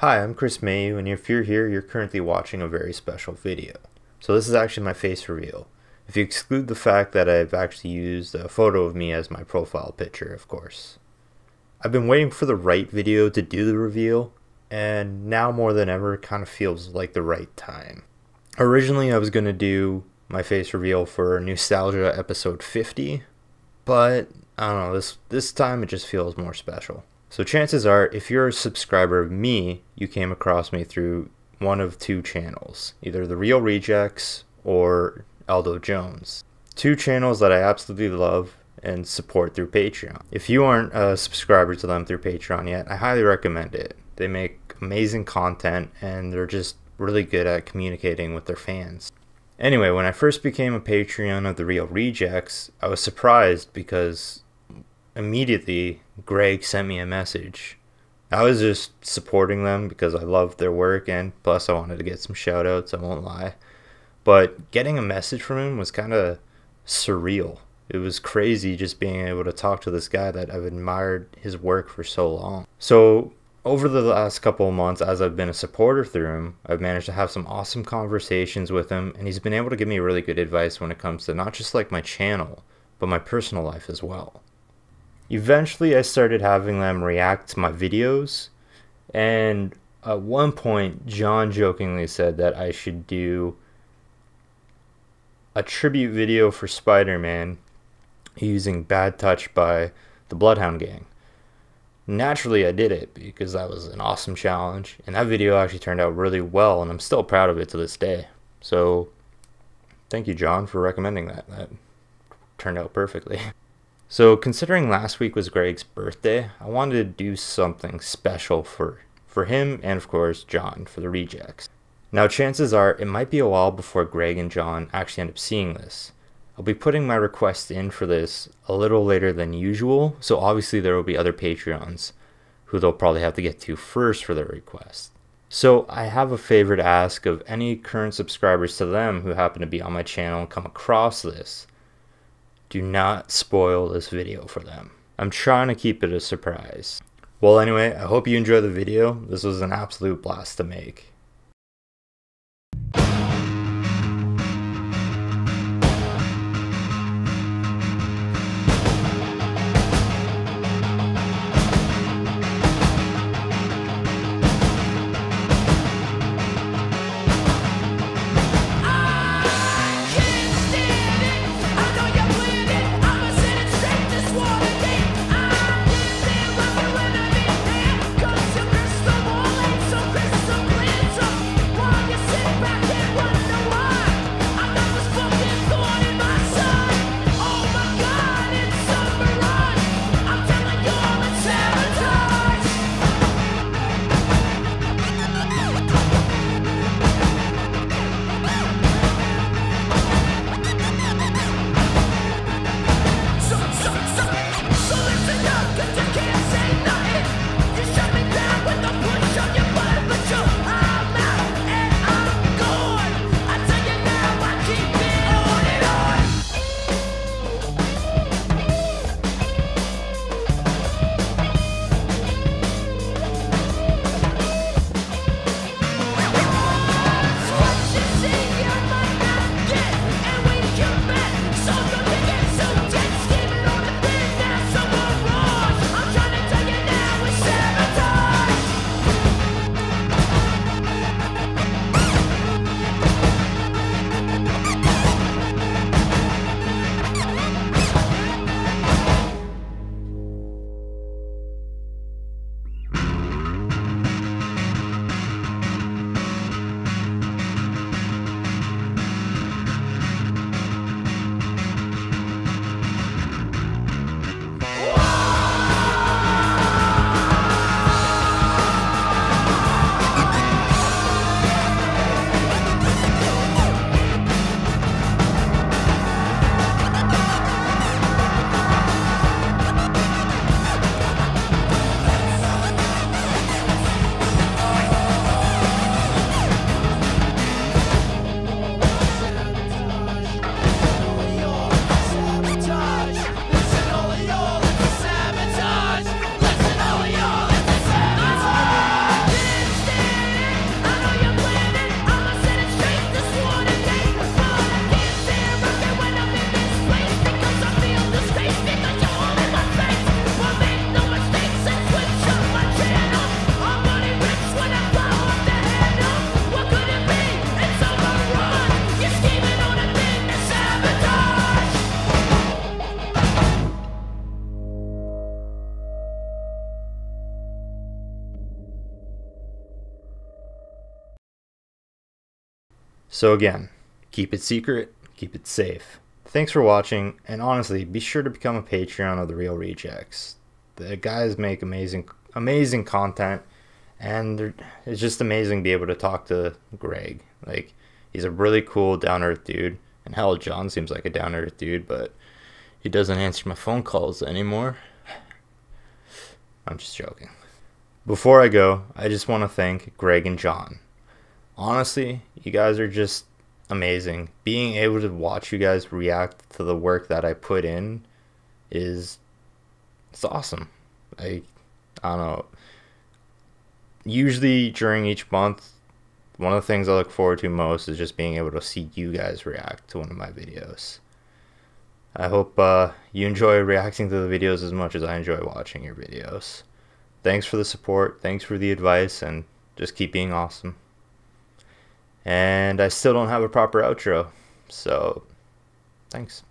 Hi, I'm Chris Mayu, and if you're here, you're currently watching a very special video. So this is actually my face reveal. If you exclude the fact that I've actually used a photo of me as my profile picture, of course. I've been waiting for the right video to do the reveal, and now more than ever, it kind of feels like the right time. Originally, I was going to do my face reveal for Nostalgia episode 50, but I don't know, this, this time it just feels more special. So chances are, if you're a subscriber of me, you came across me through one of two channels, either The Reel Rejects or Aldo Jones. Two channels that I absolutely love and support through Patreon. If you aren't a subscriber to them through Patreon yet, I highly recommend it. They make amazing content and they're just really good at communicating with their fans. Anyway, when I first became a Patreon of The Reel Rejects, I was surprised because immediately Greg sent me a message. I was just supporting them because I loved their work and plus I wanted to get some shout outs, I won't lie. But getting a message from him was kind of surreal. It was crazy just being able to talk to this guy that I've admired his work for so long. So, over the last couple of months, as I've been a supporter through him, I've managed to have some awesome conversations with him, and he's been able to give me really good advice when it comes to not just like my channel, but my personal life as well. Eventually, I started having them react to my videos, and at one point, John jokingly said that I should do a tribute video for Spider Man using Bad Touch by the Bloodhound Gang. Naturally, I did it because that was an awesome challenge, and that video actually turned out really well, and I'm still proud of it to this day. So, thank you, John, for recommending that. That turned out perfectly. So, considering last week was Greg's birthday, I wanted to do something special for, for him and, of course, John for the rejects. Now, chances are it might be a while before Greg and John actually end up seeing this. I'll be putting my request in for this a little later than usual, so obviously there will be other Patreons who they'll probably have to get to first for their request. So I have a favor to ask of any current subscribers to them who happen to be on my channel and come across this do not spoil this video for them. I'm trying to keep it a surprise. Well, anyway, I hope you enjoy the video. This was an absolute blast to make. So again, keep it secret, keep it safe. Thanks for watching, and honestly, be sure to become a Patreon of the Reel Rejects. The guys make amazing, amazing content, and it's just amazing to be able to talk to Greg. Like, he's a really cool, down earth dude. And hell, John seems like a down earth dude, but he doesn't answer my phone calls anymore. I'm just joking. Before I go, I just want to thank Greg and John. Honestly, you guys are just amazing. Being able to watch you guys react to the work that I put in is it's awesome. I I don't know. Usually during each month, one of the things I look forward to most is just being able to see you guys react to one of my videos. I hope uh, you enjoy reacting to the videos as much as I enjoy watching your videos. Thanks for the support, thanks for the advice, and just keep being awesome. And I still don't have a proper outro, so thanks.